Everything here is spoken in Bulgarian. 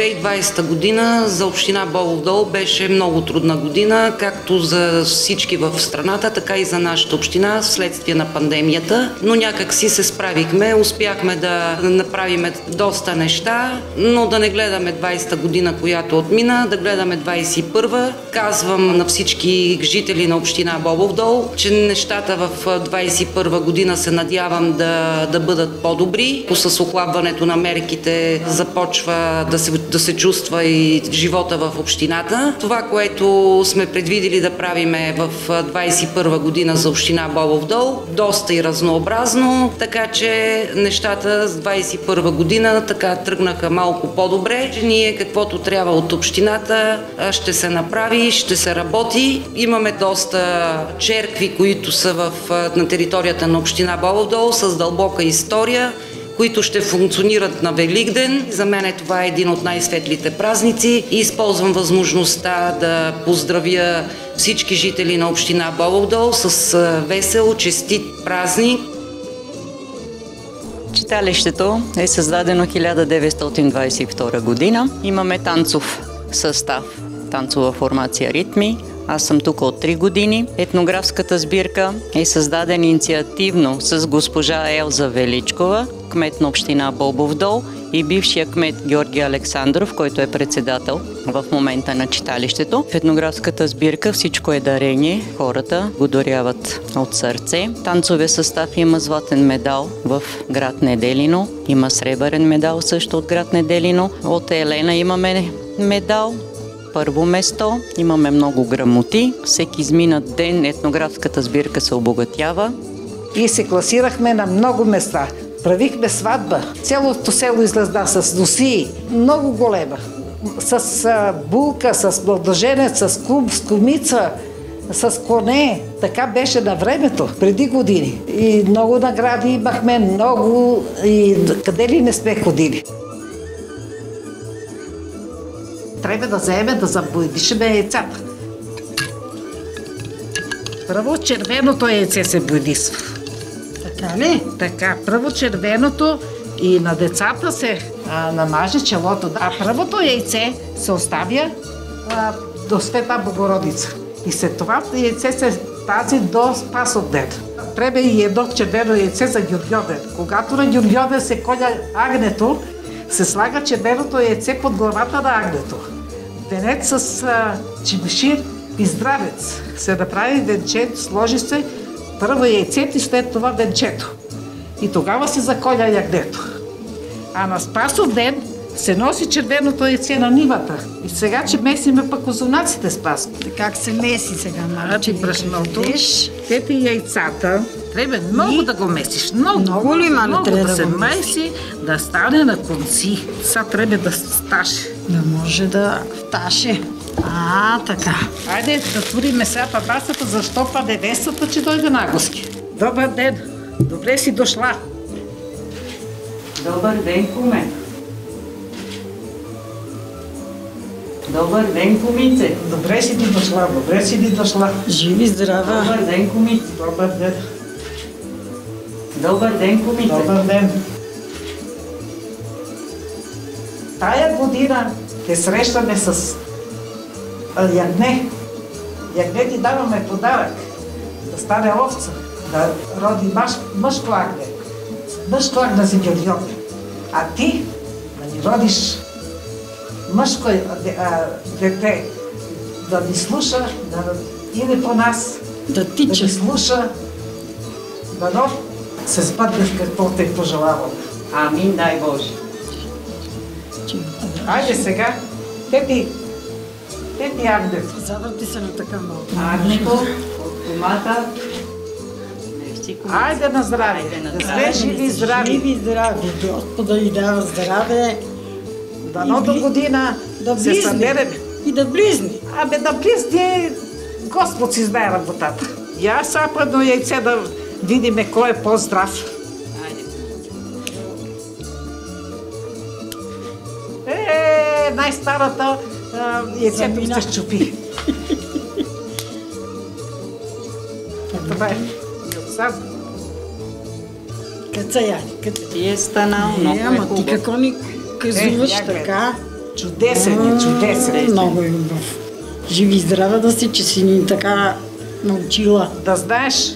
2020 година за община Болов дол беше много трудна година, както за всички в страната, така и за нашата община вследствие на пандемията, но някак си се справихме, успяхме да направим доста неща, но да не гледаме 20-та година, която отмина, да гледаме 21-та. Казвам на всички жители на община Бобов че нещата в 21 година се надявам да, да бъдат по-добри. С оклабването на мерките започва да се, да се чувства и живота в общината. Това, което сме предвидели да правиме в 21 година за община Бобов дол, доста и разнообразно, така че нещата с 21 година така тръгнаха малко по-добре. Ние каквото трябва от общината ще се направи, ще се работи. Имаме доста черкви, които са в, на територията на община Бобов дол с дълбока история които ще функционират на Великден. За мен е това е един от най-светлите празници и използвам възможността да поздравя всички жители на община Бобовдол с весел, честит празник. Читалището е създадено 1922 година. Имаме танцов състав, танцова формация ритми, аз съм тук от 3 години. Етнографската сбирка е създадена инициативно с госпожа Елза Величкова, кмет на община Бобов дол и бившия кмет Георги Александров, който е председател в момента на читалището. В етнографската сбирка всичко е дарение. Хората го даряват от сърце. Танцовия състав има златен медал в град Неделино. Има сребърен медал също от град Неделино. От Елена имаме медал първо место. Имаме много грамоти. Всеки изминат ден етнографската сбирка се обогатява. И се класирахме на много места. Правихме сватба. Цялото село излезна с носи. Много голема. С булка, с младоженец, с клуб, с комица, с коне. Така беше на времето, преди години. И много награди имахме, много и къде ли не сме ходили. Трябва да вземе да забойдишеме яйцата. Първо червеното яйце се бойдисва. Така ли? Така, първо червеното и на децата се а, намаже челото. А първото яйце се оставя а, до Света Богородица. И след това яйце се тази до Спасов ден. Трябва и едно червено яйце за Гюргьоден. Когато на Гюргьоден се коля агнето, се слага червеното яйце под главата на агнето. Венец с а, и здравец. Се направи венче, сложи се първо яйцето и след това венчето. И тогава се заколя ягнето. А на Спасов ден се носи червеното яйце на нивата. И сега, че месиме пък озунаците с Пасхо. Как се меси сега? Значи брашното, тете яйцата, трябва много да го месиш. Много, Много ли, мале, много трябва да да се меси, да стане на конци. Сега трябва да сташе. Да може да вташе. А, така. Айде да туриме сега пабасата, защо па невестата, че дойде на гости. Добър ден! Добре си дошла. Добър ден, куме. Добър ден, кумице. Добре си ни дошла, добре си ни дошла. Живи, здрава. Добър ден, кумице. Добър ден. Добър ден, кумице. Добър ден. Тая година те срещаме с ягне. Ягне ти даваме подарък. Да стане овца. Да роди мъж, мъжко агне. Мъжко агне си ги А ти да ни родиш мъжко дете. Да ни слуша, да иде по нас, Да да тича. ни слуша. Дано се спадне в какво те пожелавам. Амин, дай Боже. Айде сега, тети, тети Агнев. Завърти се на така малко. Агнето от комата. Айде на здраве, Айде на да сме живи и здрави. Живи, здрави. Господа ни дава здраве. Дано И до година Да се съберем. И да близни. Абе да близне, Господ си знае работата. И аз сега едно яйце да видиме кой е по-здрав. Е, най-старата яйцето Замина. ще щупи. Това е. Къца я, къца. Ти е станал много Е, е ама ти хубаво. какво ни казваш Е, така, Чудесен е, чудесен е. Много е любов. Живи и здрава да си, че си ни така научила. Да знаеш,